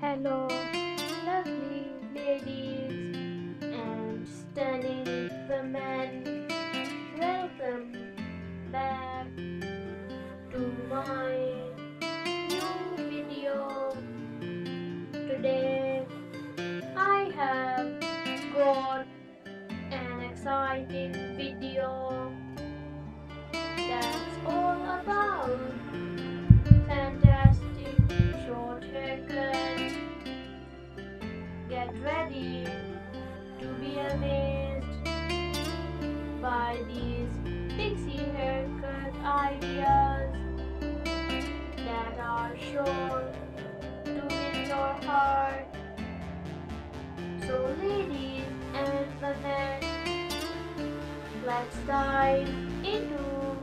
Hello, lovely ladies sure to win your heart. So, ladies and gentlemen, let's dive into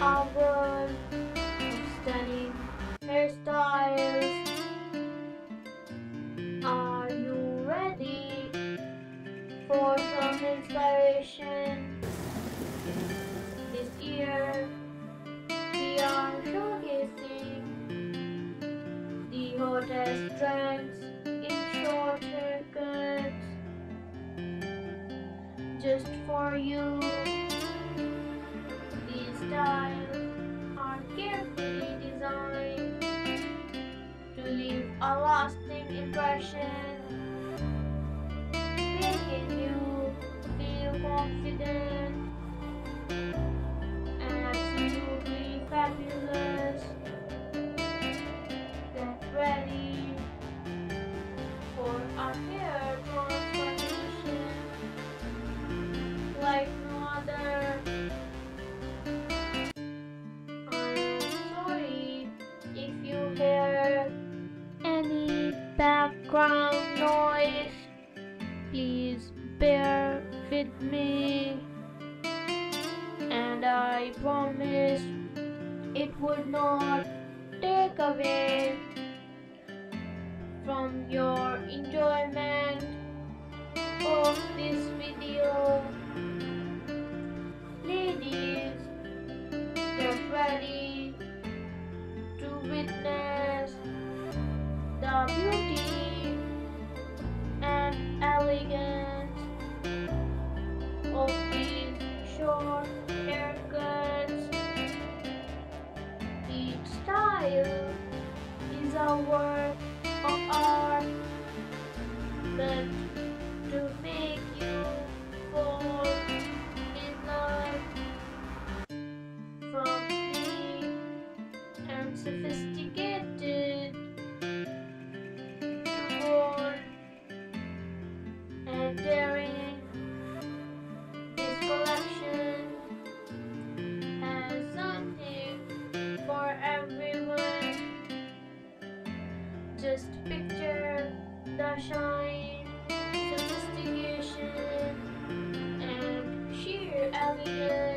our stunning hairstyles. Are you ready for some inspiration? Hottest trends in short haircuts just for you. These styles are carefully designed to leave a lasting impression, hear any background noise. Please bear with me. And I promise it would not take away from your enjoyment of this video. Ladies, get ready to make you fall in love from and sophisticated bold and daring. This collection has something for everyone. Just picture shine, sophistication, and sheer elegance